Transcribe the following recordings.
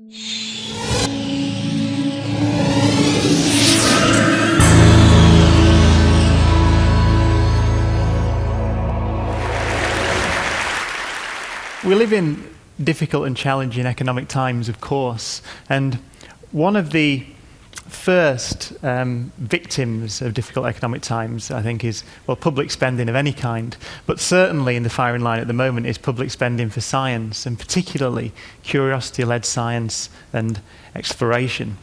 We live in difficult and challenging economic times, of course, and one of the first um, victims of difficult economic times, I think, is well, public spending of any kind. But certainly in the firing line at the moment is public spending for science, and particularly curiosity led science and exploration.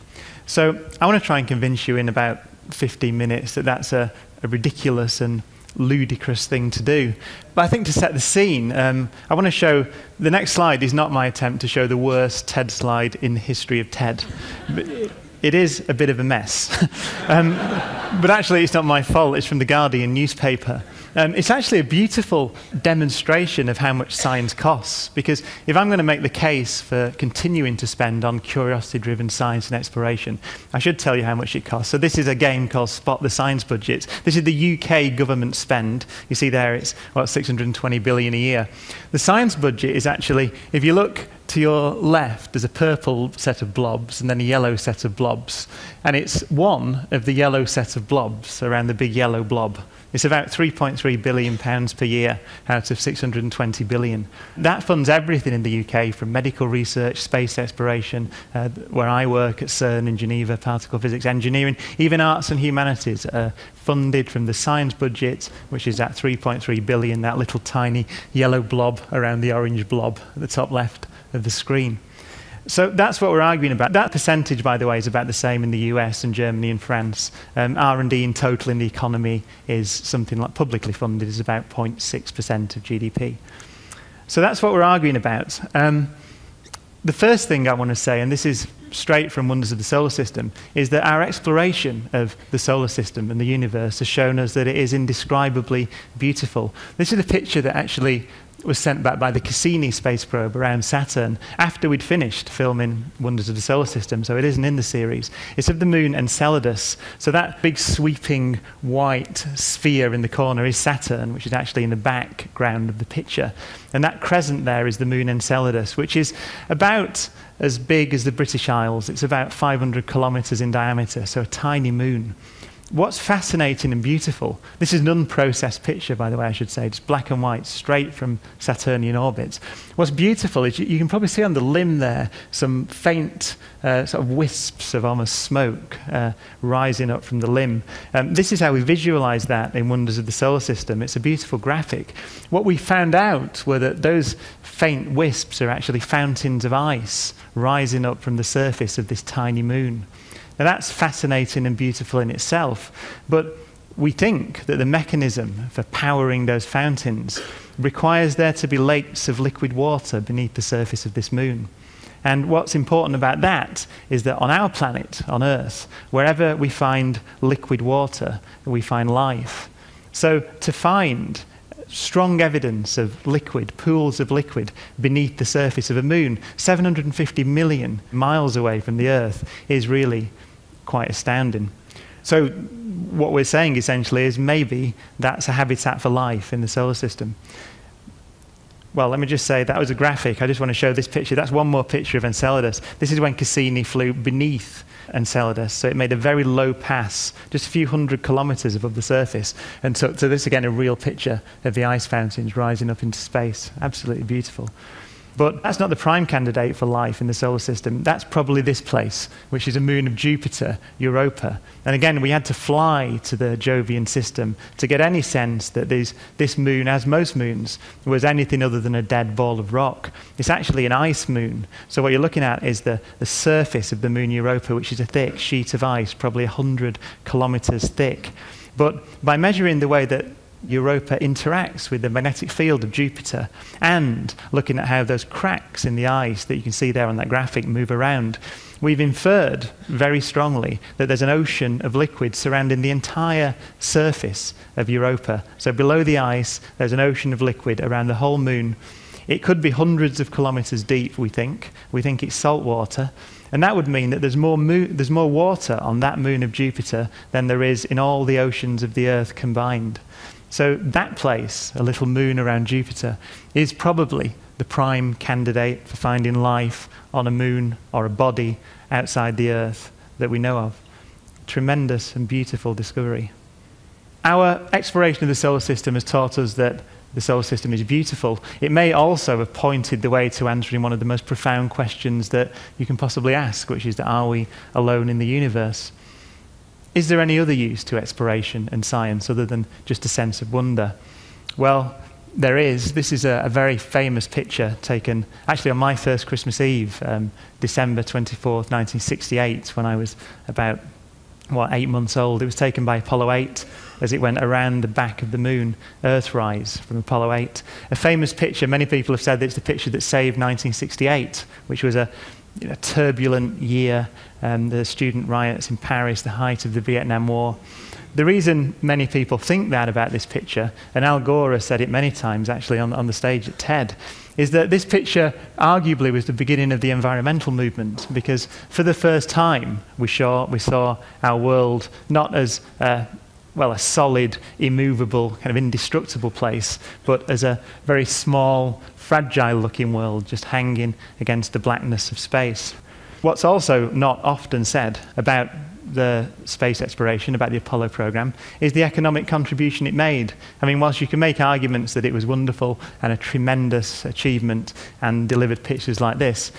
So I want to try and convince you in about 15 minutes that that's a, a ridiculous and ludicrous thing to do. But I think to set the scene, um, I want to show the next slide is not my attempt to show the worst TED slide in the history of TED. It is a bit of a mess. um, but actually, it's not my fault. It's from the Guardian newspaper. Um, it's actually a beautiful demonstration of how much science costs. Because if I'm going to make the case for continuing to spend on curiosity driven science and exploration, I should tell you how much it costs. So, this is a game called Spot the Science Budget. This is the UK government spend. You see there, it's what, 620 billion a year. The science budget is actually, if you look to your left, there's a purple set of blobs and then a yellow set of blobs. And it's one of the yellow set of blobs around the big yellow blob. It's about 3.3 billion pounds per year out of 620 billion. That funds everything in the UK from medical research, space exploration, uh, where I work at CERN in Geneva, particle physics, engineering, even arts and humanities are funded from the science budget, which is at 3.3 billion, that little tiny yellow blob around the orange blob at the top left of the screen. So that's what we're arguing about. That percentage, by the way, is about the same in the US and Germany and France. Um, R&D in total in the economy is something like publicly funded is about 0.6% of GDP. So that's what we're arguing about. Um, the first thing I want to say, and this is straight from Wonders of the Solar System, is that our exploration of the solar system and the universe has shown us that it is indescribably beautiful. This is a picture that actually was sent back by the Cassini space probe around Saturn after we'd finished filming Wonders of the Solar System, so it isn't in the series. It's of the moon Enceladus. So that big sweeping white sphere in the corner is Saturn, which is actually in the background of the picture. And that crescent there is the moon Enceladus, which is about as big as the British Isles. It's about 500 kilometers in diameter, so a tiny moon what's fascinating and beautiful, this is an unprocessed picture, by the way, I should say, just black and white, straight from Saturnian orbits. What's beautiful is you, you can probably see on the limb there some faint uh, sort of wisps of almost smoke uh, rising up from the limb. Um, this is how we visualize that in Wonders of the Solar System. It's a beautiful graphic. What we found out were that those faint wisps are actually fountains of ice rising up from the surface of this tiny moon. Now, that's fascinating and beautiful in itself, but we think that the mechanism for powering those fountains requires there to be lakes of liquid water beneath the surface of this moon. And what's important about that is that on our planet, on Earth, wherever we find liquid water, we find life. So to find strong evidence of liquid, pools of liquid beneath the surface of a moon, 750 million miles away from the Earth, is really quite astounding. So, what we're saying essentially is maybe that's a habitat for life in the solar system. Well, let me just say that was a graphic. I just want to show this picture. That's one more picture of Enceladus. This is when Cassini flew beneath Enceladus. So it made a very low pass, just a few hundred kilometers above the surface, and so, to this again a real picture of the ice fountains rising up into space. Absolutely beautiful. But that's not the prime candidate for life in the solar system. That's probably this place, which is a moon of Jupiter, Europa. And again, we had to fly to the Jovian system to get any sense that these, this moon, as most moons, was anything other than a dead ball of rock. It's actually an ice moon. So what you're looking at is the, the surface of the moon Europa, which is a thick sheet of ice, probably 100 kilometers thick. But by measuring the way that Europa interacts with the magnetic field of Jupiter and looking at how those cracks in the ice that you can see there on that graphic move around, we've inferred very strongly that there's an ocean of liquid surrounding the entire surface of Europa. So below the ice, there's an ocean of liquid around the whole moon. It could be hundreds of kilometers deep, we think. We think it's salt water. And that would mean that there's more, there's more water on that moon of Jupiter than there is in all the oceans of the Earth combined. So that place, a little moon around Jupiter, is probably the prime candidate for finding life on a moon or a body outside the Earth that we know of. Tremendous and beautiful discovery. Our exploration of the solar system has taught us that the solar system is beautiful. It may also have pointed the way to answering one of the most profound questions that you can possibly ask, which is that are we alone in the universe? Is there any other use to exploration and science other than just a sense of wonder? Well, there is. This is a, a very famous picture taken actually on my first Christmas Eve, um, December 24th, 1968, when I was about what, eight months old. It was taken by Apollo 8 as it went around the back of the moon, Earthrise from Apollo 8. A famous picture, many people have said that it's the picture that saved 1968, which was a you know, turbulent year, um, the student riots in Paris, the height of the Vietnam War. The reason many people think that about this picture, and Al Gore has said it many times actually on, on the stage at TED, is that this picture arguably was the beginning of the environmental movement because for the first time we saw, we saw our world not as uh, well, a solid, immovable, kind of indestructible place, but as a very small, fragile looking world just hanging against the blackness of space. What's also not often said about the space exploration, about the Apollo program, is the economic contribution it made. I mean, whilst you can make arguments that it was wonderful and a tremendous achievement and delivered pictures like this,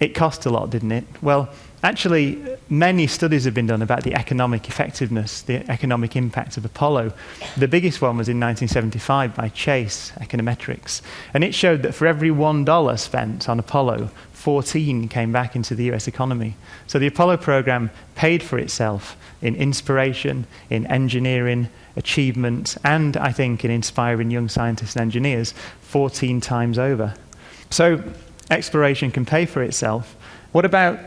it cost a lot, didn't it? Well, actually, many studies have been done about the economic effectiveness, the economic impact of Apollo. The biggest one was in 1975 by Chase Econometrics, and it showed that for every $1 spent on Apollo, 14 came back into the US economy. So the Apollo program paid for itself in inspiration, in engineering, achievement, and I think in inspiring young scientists and engineers 14 times over. So exploration can pay for itself. What about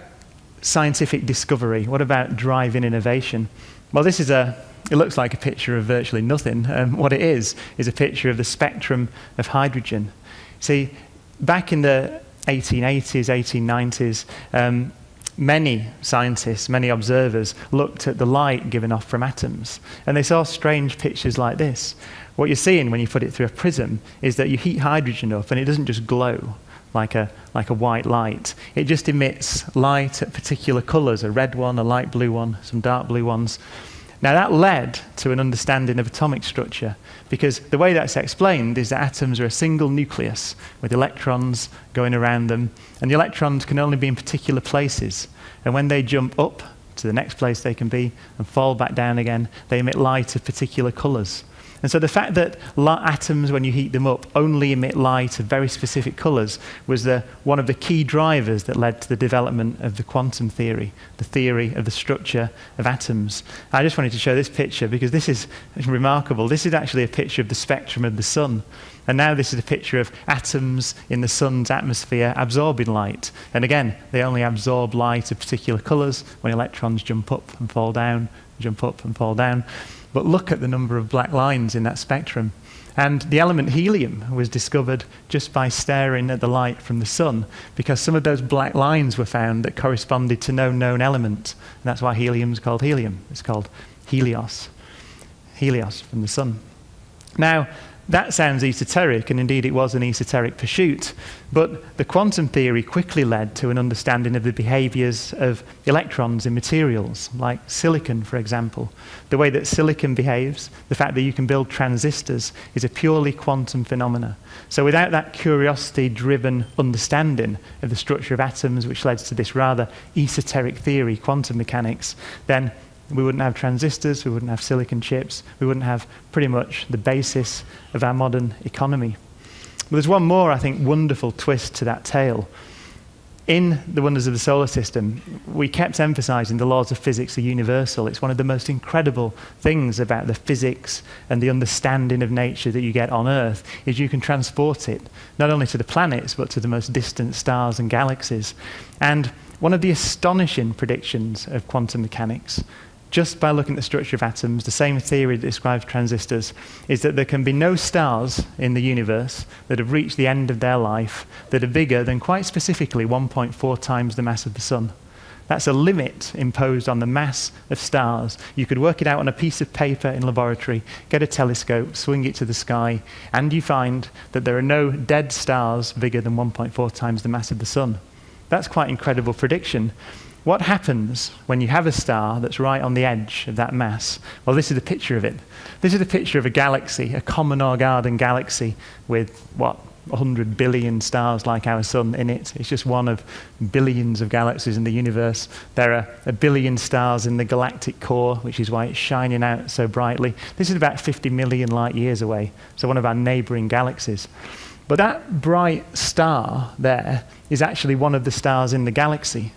scientific discovery? What about driving innovation? Well, this is a it looks like a picture of virtually nothing. Um, what it is, is a picture of the spectrum of hydrogen. See, back in the 1880s, 1890s, um, many scientists, many observers looked at the light given off from atoms, and they saw strange pictures like this. What you're seeing when you put it through a prism is that you heat hydrogen up, and it doesn't just glow like a, like a white light. It just emits light at particular colours a red one, a light blue one, some dark blue ones. Now, that led to an understanding of atomic structure because the way that's explained is that atoms are a single nucleus with electrons going around them, and the electrons can only be in particular places. And when they jump up to the next place they can be and fall back down again, they emit light of particular colours. And so the fact that atoms, when you heat them up, only emit light of very specific colours was the, one of the key drivers that led to the development of the quantum theory, the theory of the structure of atoms. I just wanted to show this picture because this is remarkable. This is actually a picture of the spectrum of the sun. And now this is a picture of atoms in the sun's atmosphere absorbing light. And again, they only absorb light of particular colours when electrons jump up and fall down, jump up and fall down. But look at the number of black lines in that spectrum. And the element helium was discovered just by staring at the light from the sun, because some of those black lines were found that corresponded to no known element. And that's why helium is called helium. It's called Helios. Helios from the sun. Now, that sounds esoteric, and indeed it was an esoteric pursuit. But the quantum theory quickly led to an understanding of the behaviors of electrons in materials, like silicon, for example. The way that silicon behaves, the fact that you can build transistors, is a purely quantum phenomena. So without that curiosity driven understanding of the structure of atoms, which led to this rather esoteric theory, quantum mechanics, then we wouldn't have transistors, we wouldn't have silicon chips, we wouldn't have pretty much the basis of our modern economy. But there's one more, I think, wonderful twist to that tale. In the wonders of the solar system, we kept emphasizing the laws of physics are universal. It's one of the most incredible things about the physics and the understanding of nature that you get on Earth is you can transport it not only to the planets but to the most distant stars and galaxies. And one of the astonishing predictions of quantum mechanics just by looking at the structure of atoms, the same theory that describes transistors, is that there can be no stars in the universe that have reached the end of their life that are bigger than quite specifically 1.4 times the mass of the sun. That's a limit imposed on the mass of stars. You could work it out on a piece of paper in laboratory, get a telescope, swing it to the sky, and you find that there are no dead stars bigger than 1.4 times the mass of the sun. That's quite incredible prediction. What happens when you have a star that's right on the edge of that mass? Well, this is a picture of it. This is a picture of a galaxy, a common or garden galaxy with what 100 billion stars like our sun in it. It's just one of billions of galaxies in the universe. There are a billion stars in the galactic core, which is why it's shining out so brightly. This is about 50 million light years away, so one of our neighboring galaxies. But that bright star there is actually one of the stars in the galaxy.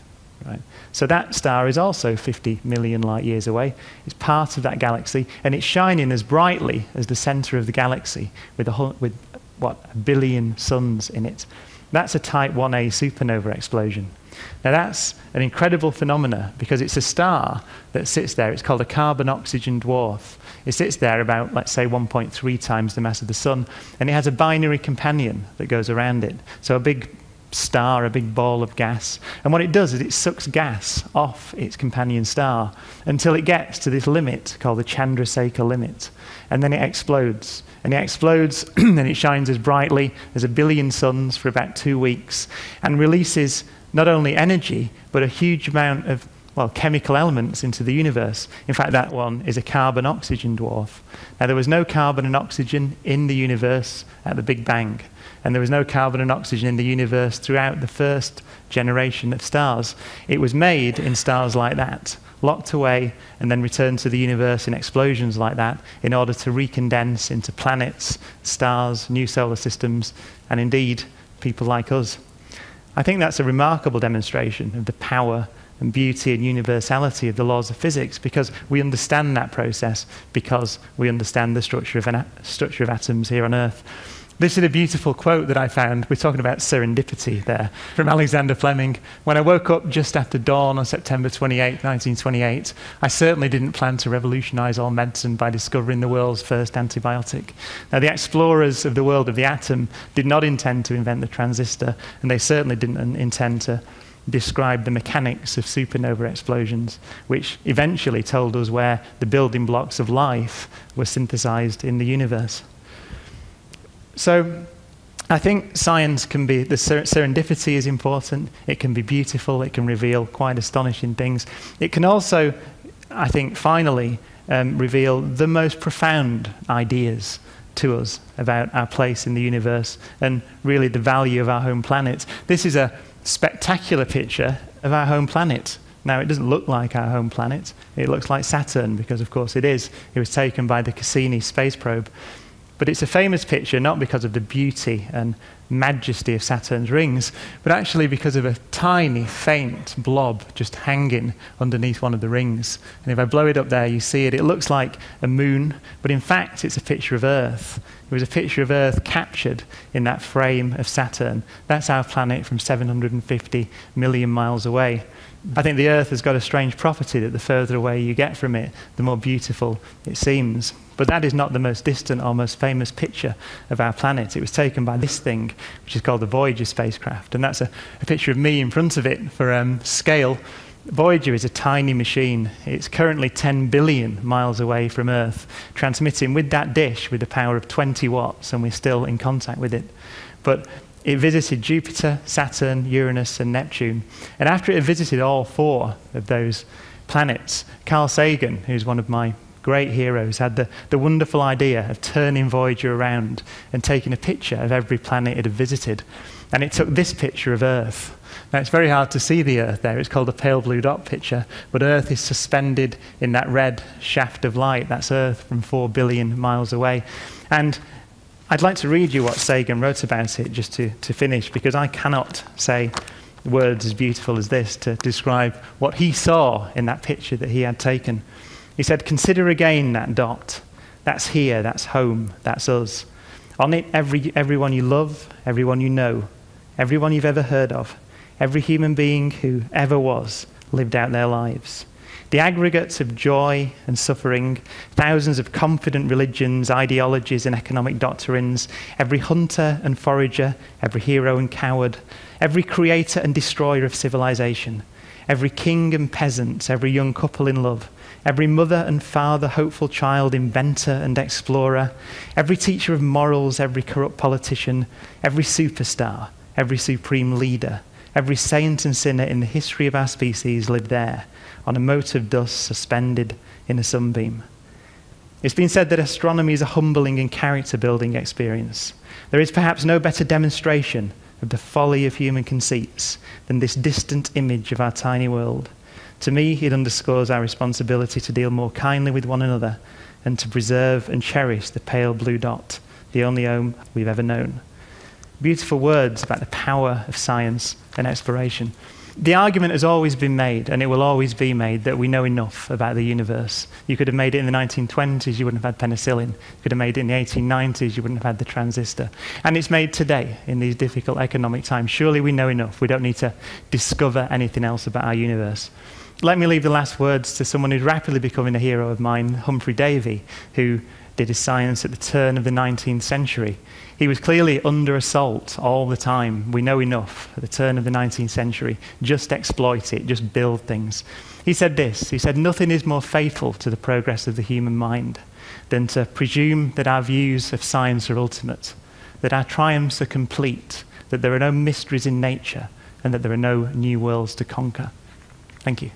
Right? So that star is also 50 million light years away. It's part of that galaxy, and it's shining as brightly as the center of the galaxy with, a, with what, a billion suns in it. That's a type 1a supernova explosion. Now, that's an incredible phenomena because it's a star that sits there. It's called a carbon oxygen dwarf. It sits there about, let's say, 1.3 times the mass of the sun, and it has a binary companion that goes around it. So, a big star, a big ball of gas. And what it does is it sucks gas off its companion star until it gets to this limit called the Chandrasekhar limit. And then it explodes. And it explodes and it shines as brightly as a billion suns for about two weeks and releases not only energy, but a huge amount of well, chemical elements into the universe. In fact, that one is a carbon oxygen dwarf. Now, there was no carbon and oxygen in the universe at the Big Bang and there was no carbon and oxygen in the universe throughout the first generation of stars. It was made in stars like that, locked away, and then returned to the universe in explosions like that in order to recondense into planets, stars, new solar systems, and indeed people like us. I think that's a remarkable demonstration of the power and beauty and universality of the laws of physics because we understand that process because we understand the structure of, structure of atoms here on Earth. This is a beautiful quote that I found. We're talking about serendipity there from Alexander Fleming. When I woke up just after dawn on September 28, 1928, I certainly didn't plan to revolutionize all medicine by discovering the world's first antibiotic. Now, the explorers of the world of the atom did not intend to invent the transistor, and they certainly didn't intend to describe the mechanics of supernova explosions, which eventually told us where the building blocks of life were synthesized in the universe. So I think science can be, the ser- serendipity is important. It can be beautiful. It can reveal quite astonishing things. It can also, I think, finally um, reveal the most profound ideas to us about our place in the universe and really the value of our home planet. This is a spectacular picture of our home planet. Now, it doesn't look like our home planet. It looks like Saturn because, of course, it is. It was taken by the Cassini space probe. But it's a famous picture not because of the beauty and majesty of Saturn's rings, but actually because of a tiny, faint blob just hanging underneath one of the rings. And if I blow it up there, you see it. It looks like a moon, but in fact, it's a picture of Earth. It was a picture of Earth captured in that frame of Saturn. That's our planet from 750 million miles away. I think the Earth has got a strange property that the further away you get from it, the more beautiful it seems. But that is not the most distant or most famous picture of our planet. It was taken by this thing, which is called the Voyager spacecraft. And that's a, a picture of me in front of it for um, scale. Voyager is a tiny machine. It's currently 10 billion miles away from Earth, transmitting with that dish with a power of 20 watts, and we're still in contact with it. But it visited Jupiter, Saturn, Uranus, and Neptune. And after it had visited all four of those planets, Carl Sagan, who's one of my great heroes, had the, the wonderful idea of turning Voyager around and taking a picture of every planet it had visited. And it took this picture of Earth. Now, it's very hard to see the Earth there. It's called a pale blue dot picture. But Earth is suspended in that red shaft of light. That's Earth from four billion miles away. And I'd like to read you what Sagan wrote about it just to, to finish, because I cannot say words as beautiful as this to describe what he saw in that picture that he had taken. He said, Consider again that dot. That's here, that's home, that's us. On it, every, everyone you love, everyone you know, everyone you've ever heard of, every human being who ever was lived out their lives. The aggregates of joy and suffering, thousands of confident religions, ideologies, and economic doctrines, every hunter and forager, every hero and coward, every creator and destroyer of civilization, every king and peasant, every young couple in love, every mother and father, hopeful child, inventor and explorer, every teacher of morals, every corrupt politician, every superstar, every supreme leader, every saint and sinner in the history of our species lived there on a mote of dust suspended in a sunbeam. It's been said that astronomy is a humbling and character building experience. There is perhaps no better demonstration of the folly of human conceits than this distant image of our tiny world. To me, it underscores our responsibility to deal more kindly with one another and to preserve and cherish the pale blue dot, the only home we've ever known. Beautiful words about the power of science and exploration the argument has always been made, and it will always be made, that we know enough about the universe. You could have made it in the 1920s, you wouldn't have had penicillin. You could have made it in the 1890s, you wouldn't have had the transistor. And it's made today, in these difficult economic times. Surely we know enough. We don't need to discover anything else about our universe. Let me leave the last words to someone who's rapidly becoming a hero of mine, Humphrey Davy, who did his science at the turn of the 19th century. He was clearly under assault all the time. We know enough at the turn of the 19th century. Just exploit it, just build things. He said this He said, Nothing is more fatal to the progress of the human mind than to presume that our views of science are ultimate, that our triumphs are complete, that there are no mysteries in nature, and that there are no new worlds to conquer. Thank you.